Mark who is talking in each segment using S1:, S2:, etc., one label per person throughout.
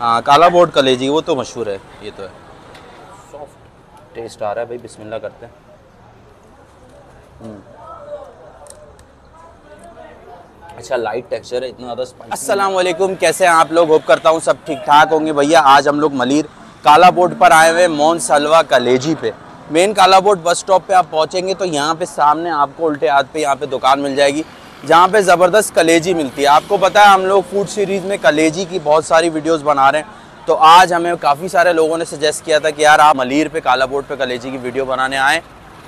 S1: हाँ। काला बोर्ड कलेजी वो तो मशहूर है ये तो है। सॉफ्ट टेस्ट आ रहा है भाई बिस्मिल्लाह करते हैं। हम्म। अच्छा लाइट टेक्सचर है इतना ज़्यादा स्पाइसी अस्सलाम वालेकुम कैसे हैं आप लोग? होप करता हूँ सब ठीक ठाक होंगे। भैया आज हम लोग मलिर काला बोर्ड पर आए हुए मोन सलवा कलेजी पे। मेन काला बोर्ड बस स्टॉप पे आप पहुँचेंगे तो यहाँ पे सामने आपको उल्टे हाथ पे यहाँ पे दुकान मिल जाएगी। जहाँ पे ज़बरदस्त कलेजी मिलती है। आपको पता है, हम लोग फ़ूड सीरीज़ में कलेजी की बहुत सारी वीडियोस बना रहे हैं। तो आज हमें काफ़ी सारे लोगों ने सजेस्ट किया था कि यार, आप मलिर पे, काला बोर्ड पे कलेजी की वीडियो बनाने आएँ।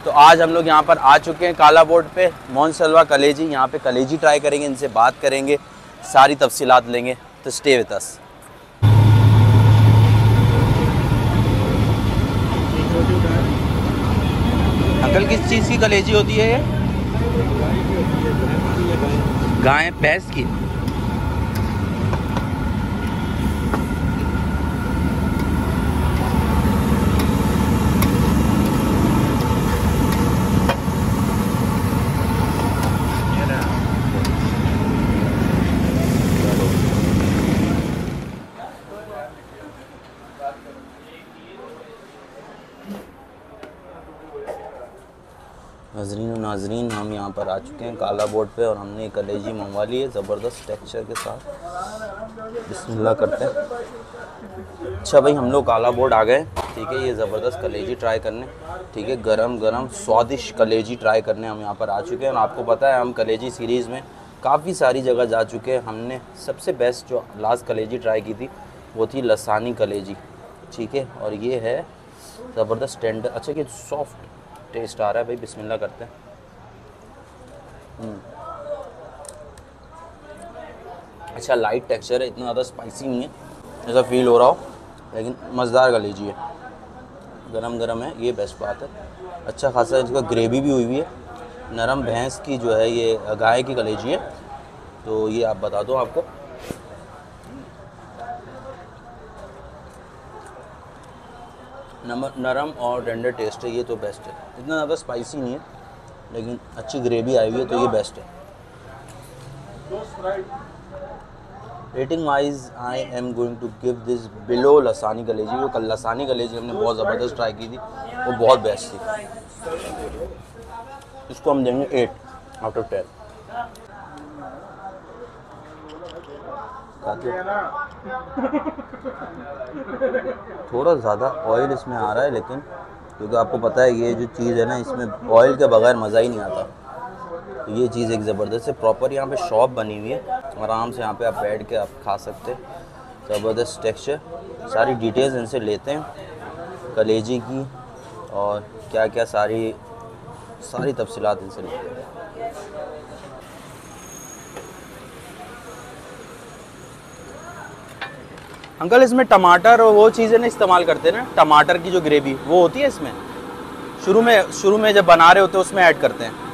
S1: तो आज हम लोग यहाँ पर आ चुके हैं काला बोर्ड पे। मोहन सलवा कलेजी यहाँ पे कलेजी ट्राई करेंगे, इनसे बात करेंगे, सारी तफसीलात लेंगे। तो स्टे विद अस अंकल, किस चीज़ की कलेजी होती है ये? गाय भैंस की। नजरीन नाजरीन, हम यहाँ पर आ चुके हैं काला बोर्ड पे और हमने कलेजी मंगवा ली है ज़बरदस्त टेक्सचर के साथ। बिस्मिल्लाह करते हैं। अच्छा भाई, हम लोग काला बोर्ड आ गए। ठीक है, ये ज़बरदस्त कलेजी ट्राई करने। ठीक है, गरम गरम, स्वादिष्ट कलेजी ट्राई करने हम यहाँ पर आ चुके हैं। और आपको पता है, हम कलेजी सीरीज़ में काफ़ी सारी जगह जा चुके हैं। हमने सबसे बेस्ट जो लास्ट कलेजी ट्राई की थी, वो थी लसानी कलेजी। ठीक है, और ये है ज़बरदस्त टेंडर अच्छा कि सॉफ्ट टेस्ट आ रहा है भाई, बिस्मिल्लाह करते हैं। हम्म। अच्छा लाइट टेक्सचर है, इतना ज़्यादा स्पाइसी नहीं है, ऐसा फील हो रहा हो, लेकिन मज़ेदार का लीजिए। गरम गरम है, ये बेस्ट बात है। अच्छा खासा इसका ग्रेवी भी हुई हुई है। नरम भैंस की जो है ये, गाय की कलेजी है तो ये आप बता दो आपको। नरम और टेंडर टेस्ट है, ये तो बेस्ट है। इतना ज़्यादा स्पाइसी नहीं है, लेकिन अच्छी ग्रेवी आई हुई है तो ये बेस्ट है। Rating wise I am going to give this below Lasani कलेजी वो कल लसानी कलेजी हमने बहुत ज़बरदस्त ट्राई की थी, वो बहुत बेस्ट थी। इसको हम देंगे एट आउट ऑफ़ टेन थोड़ा ज़्यादा ऑयल इसमें आ रहा है, लेकिन क्योंकि आपको पता है ये जो चीज़ है ना, इसमें ऑयल के बगैर मज़ा ही नहीं आता। तो ये चीज़ एक ज़बरदस्त है प्रॉपर यहाँ पे शॉप बनी हुई है। आराम से यहाँ पे आप बैठ के आप खा सकते ज़बरदस्त टेक्सचर सारी डिटेल्स इनसे लेते हैं। कलेजी की और क्या क्या सारी सारी तफसीलात इनसे लेते हैं। अंकल, इसमें टमाटर और वो चीज़ें ना इस्तेमाल करते हैं ना, टमाटर की जो ग्रेवी, वो होती है इसमें? शुरू में शुरू में जब बना रहे होते हैं, उसमें ऐड करते हैं।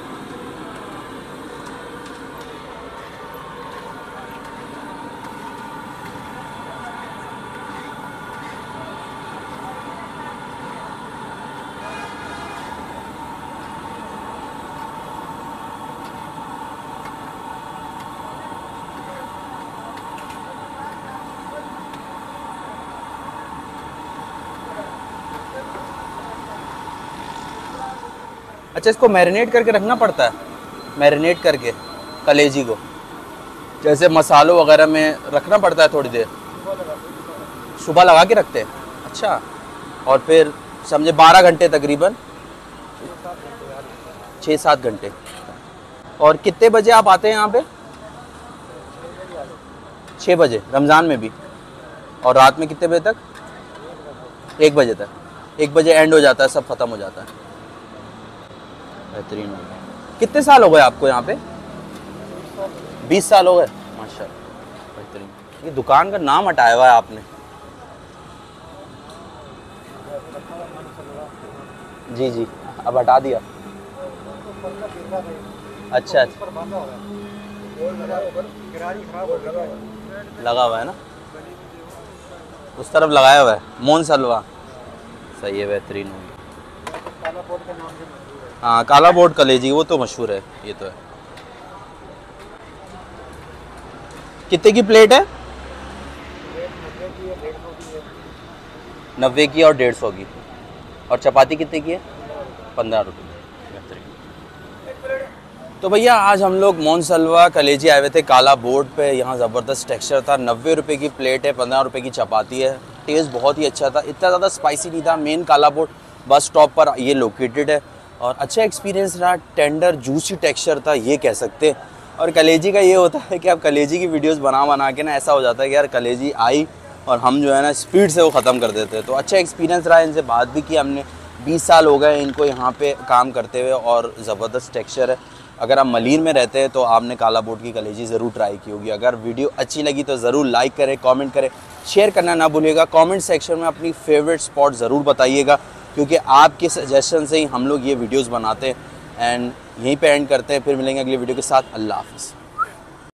S1: अच्छा इसको मैरिनेट करके रखना पड़ता है? मैरिनेट करके, कलेजी को। जैसे मसालों वगैरह में रखना पड़ता है थोड़ी देर। सुबह लगा के रखते हैं। अच्छा और फिर समझे बारह घंटे तकरीबन। छः सात घंटे। और कितने बजे आप आते हैं यहाँ पे? छः बजे, रमज़ान में भी। और रात में कितने बजे तक? एक बजे तक। एक बजे एंड हो जाता है, सब ख़त्म हो जाता है। बेहतरीन हो गया। कितने साल हो गए आपको यहाँ पे? बीस साल हो गए। माशा बेहतरीन। ये दुकान का नाम हटाया हुआ है आपने। जी जी। अब हटा दिया। अच्छा अच्छा। लगा हुआ है ना? उस तरफ़ लगाया हुआ है। मोन सलवा। सही है, बेहतरीन हो गया। हाँ काला बोर्ड कलेजी वो तो मशहूर है, ये तो है। कितने की प्लेट है? नब्बे की और डेढ़ सौ की। और चपाती कितने की है? पंद्रह रुपये तो भैया, आज हम लोग मोनसलवा कलेजी आए हुए थे, काला बोर्ड पे, यहाँ ज़बरदस्त टेक्सचर था, नब्बे रुपये की प्लेट है, पंद्रह रुपये की चपाती है। टेस्ट बहुत ही अच्छा था, इतना ज़्यादा स्पाइसी नहीं था मेन काला बोर्ड, बस स्टॉप पर ये लोकेटेड है। और अच्छा एक्सपीरियंस रहा टेंडर जूसी टेक्सचर था, ये कह सकते हैं। और कलेजी का ये होता है कि आप कलेजी की वीडियोस बना बना के ना, ऐसा हो जाता है कि यार कलेजी आई और हम जो है ना स्पीड से वो ख़त्म कर देते हैं। तो अच्छा एक्सपीरियंस रहा, इनसे बात भी की हमने। 20 साल हो गए इनको यहाँ पे काम करते हुए और ज़बरदस्त टेक्सचर है। अगर आप मलिर में रहते हैं तो आपने काला बोट की कलेजी ज़रूर ट्राई की होगी। अगर वीडियो अच्छी लगी तो ज़रूर लाइक करें कमेंट करें। शेयर करना ना भूलिएगा। कमेंट सेक्शन में अपनी फेवरेट स्पॉट ज़रूर बताइएगा। क्योंकि आपके सजेशन से ही हम लोग ये वीडियोज़ बनाते हैं। एंड यहीं पे एंड करते हैं। फिर मिलेंगे अगली वीडियो के साथ। अल्लाह हाफिज़।